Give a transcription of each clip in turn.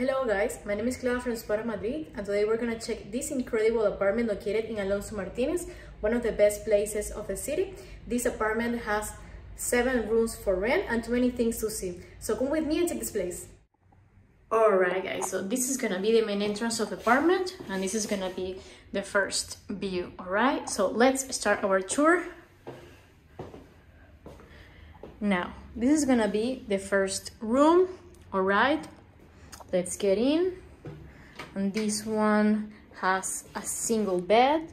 Hello guys, my name is Clara from Spotahome Madrid and today we're gonna check this incredible apartment located in Alonso Martinez, one of the best places of the city. This apartment has seven rooms for rent and 20 things to see. So come with me and check this place. Alright guys, so this is gonna be the main entrance of the apartment and this is gonna be the first view, alright? So let's start our tour. Now, this is gonna be the first room, alright? Let's get in. And this one has a single bed.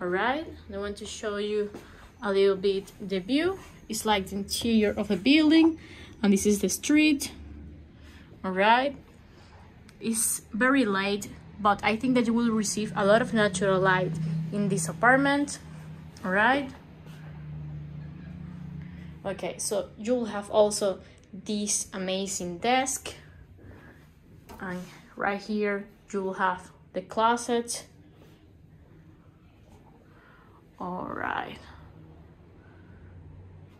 All right i want to show you a little bit the view. It's like the interior of a building and this is the street. All right. It's very light but i think that you will receive a lot of natural light in this apartment. All right. Okay so you'll have also this amazing desk and right here you will have the closet. All right.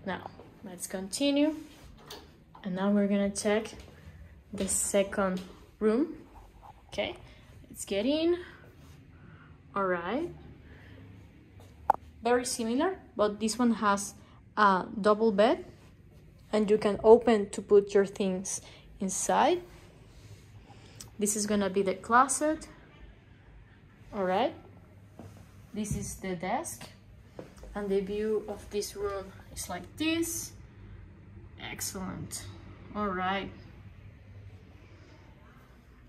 Now let's continue. And now we're gonna check the second room. Okay let's get in. All right. Very similar but this one has a double bed and you can open to put your things inside this is gonna be the closet. All right this is the desk. And the view of this room is like this. Excellent. All right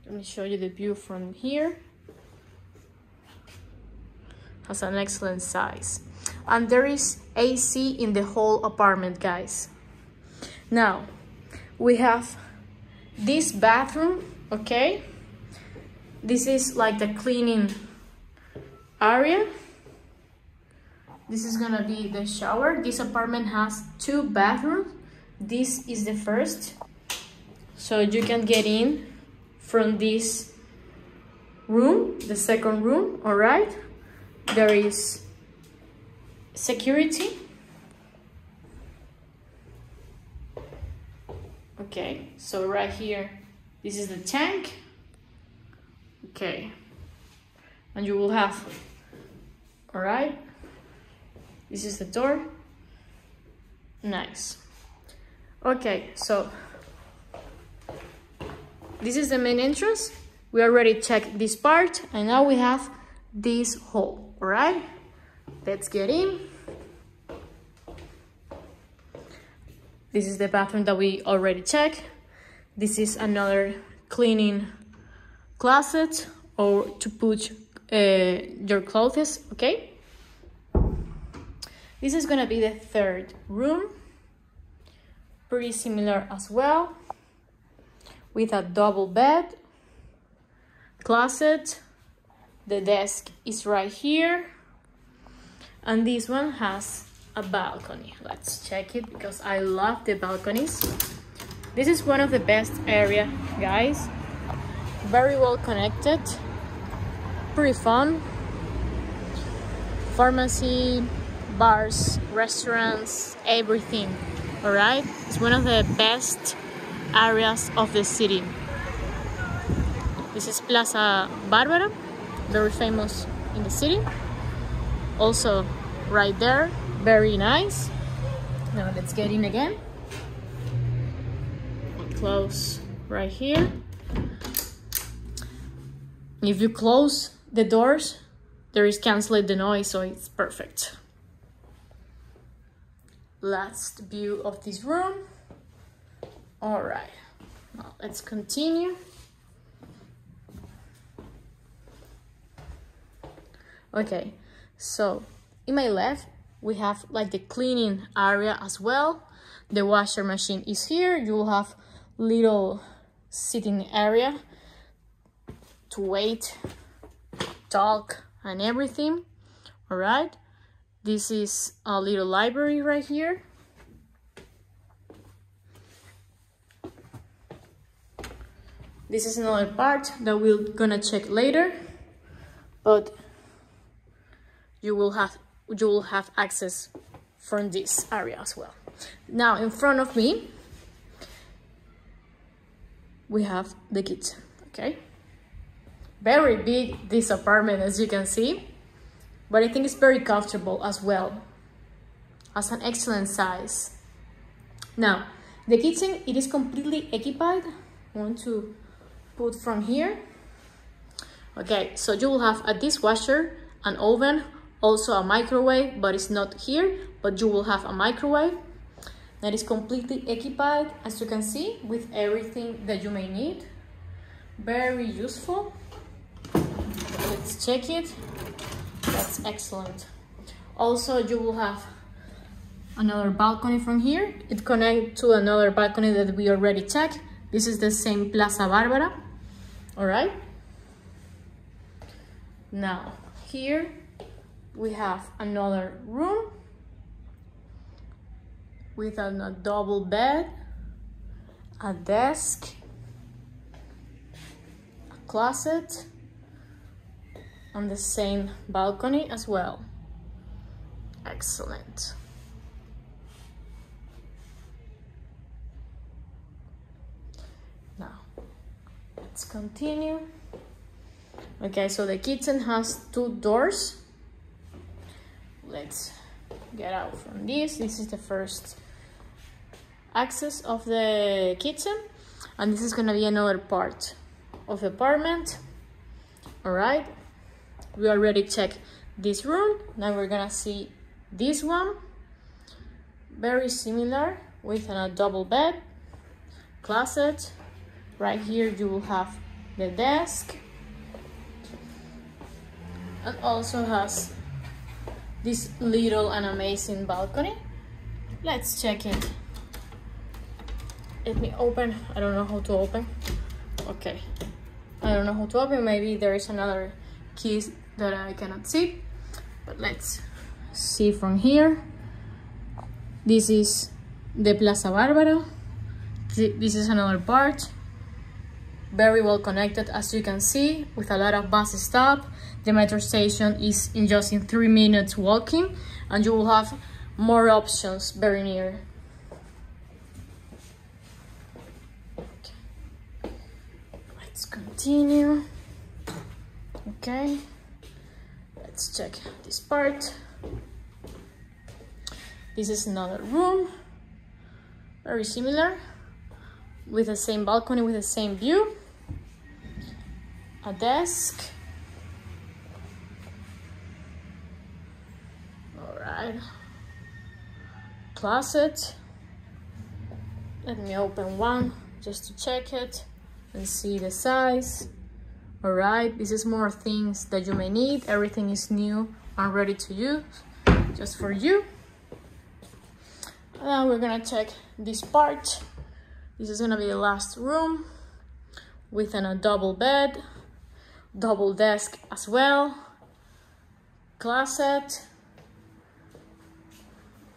let me show you the view from here. Has an excellent size. And there is AC in the whole apartment guys. Now we have this bathroom okay? This is like the cleaning area. This is gonna be the shower. This apartment has two bathrooms. This is the first. So you can get in from this room the second room all right? There is security. Okay so right here this is the tank. Okay. And you will have all right. This is the door. Nice. Okay so this is the main entrance. We already checked this part and now we have this hole all right? Let's get in. This is the bathroom that we already checked this is another cleaning closet or to put uh, your clothes, okay? This is gonna be the third room. Pretty similar as well. With a double bed, closet, the desk is right here. And this one has a balcony. Let's check it because I love the balconies. This is one of the best area, guys. Very well connected. Pretty fun. Pharmacy, bars, restaurants, everything. Alright? It's one of the best areas of the city. This is Plaza Barbara, very famous in the city. Also, right there, very nice. Now let's get in again close right here. If you close the doors, there is cancel the noise, so it's perfect. Last view of this room. All right, now let's continue. Okay, so in my left, we have like the cleaning area as well. The washer machine is here. You will have little sitting area to wait, talk, and everything. All right. This is a little library right here. This is another part that we're gonna check later, but you will have you will have access from this area as well. Now in front of me we have the kitchen, okay? Very big, this apartment, as you can see, but I think it's very comfortable as well, has an excellent size. Now, the kitchen, it is completely equipped. I want to put from here. Okay, so you will have a dishwasher, an oven, also a microwave, but it's not here, but you will have a microwave that is completely equipped, as you can see, with everything that you may need. Very useful. Let's check it. That's excellent. Also, you will have another balcony from here. It connects to another balcony that we already checked. This is the same Plaza Barbara. All right. Now, here we have another room with a double bed, a desk, a closet, on the same balcony as well. Excellent. Now, let's continue. Okay, so the kitchen has two doors. Let's get out from this. This is the first access of the kitchen and this is gonna be another part of the apartment. All right we already checked this room. Now we're gonna see this one. Very similar with a double bed closet. Right here you will have the desk. And also has this little and amazing balcony. Let's check it let me open i don't know how to open. Okay. I don't know how to open. Maybe there is another key that i cannot see. But let's see from here. This is the plaza barbara this is another part. Very well connected as you can see with a lot of bus stop. The metro station is in just in three minutes walking and you will have more options very near let's continue. Okay. Let's check this part. This is another room. Very similar. With the same balcony with the same view. A desk. All right closet. Let me open one just to check it and see the size. All right this is more things that you may need. Everything is new and ready to use just for you. Now we're gonna check this part. This is gonna be the last room with an, a double bed, double desk as well, closet,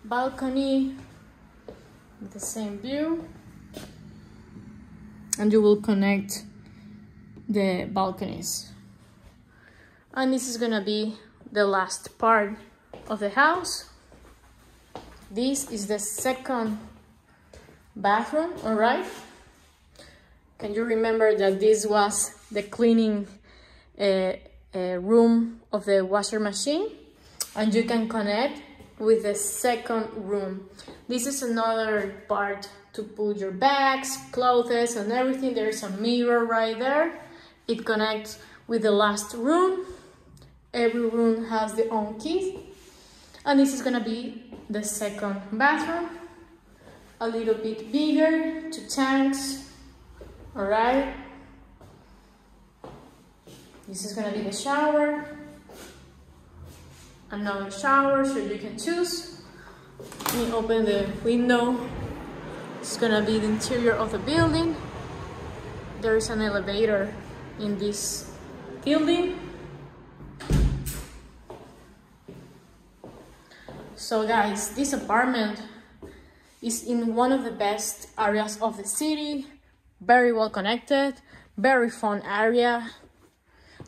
balcony the same view. And you will connect the balconies. And this is gonna be the last part of the house. This is the second bathroom, all right? Can you remember that this was the cleaning uh, uh, room of the washer machine? And you can connect with the second room. This is another part to put your bags, clothes, and everything. There's a mirror right there. It connects with the last room. Every room has their own key. And this is gonna be the second bathroom a little bit bigger, two tanks, all right? This is gonna be the shower, another shower, so you can choose. Let me open the window. It's gonna be the interior of the building. There is an elevator in this building. So guys, this apartment is in one of the best areas of the city, very well connected, very fun area.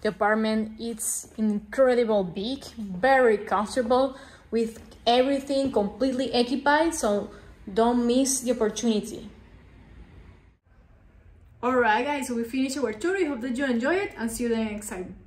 The apartment is incredible big, very comfortable with everything completely occupied, so don't miss the opportunity. Alright guys, so we finished our tour. I hope that you enjoy it and see you the next time.